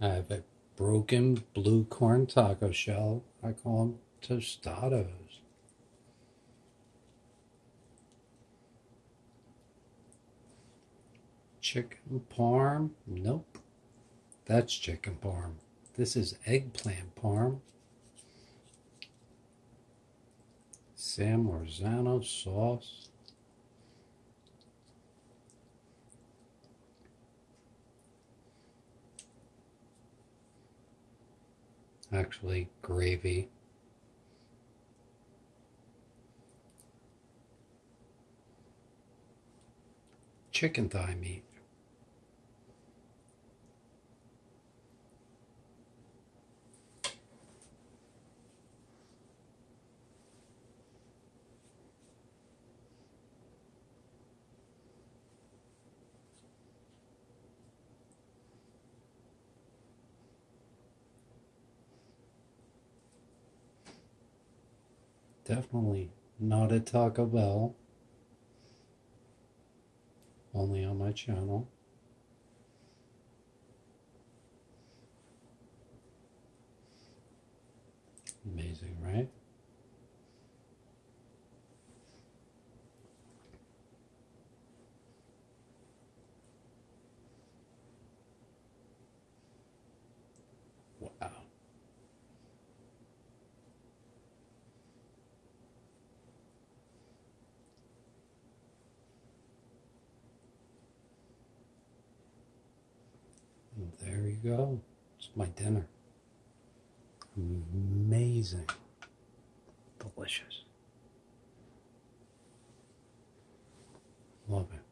I have a broken blue corn taco shell. I call them tostados. Chicken parm? Nope. That's chicken parm. This is eggplant parm. San Marzano sauce. Actually, gravy. Chicken thigh meat. Definitely not at Taco Bell. Only on my channel. Amazing, right? There you go. It's my dinner. Amazing. Delicious. Love it.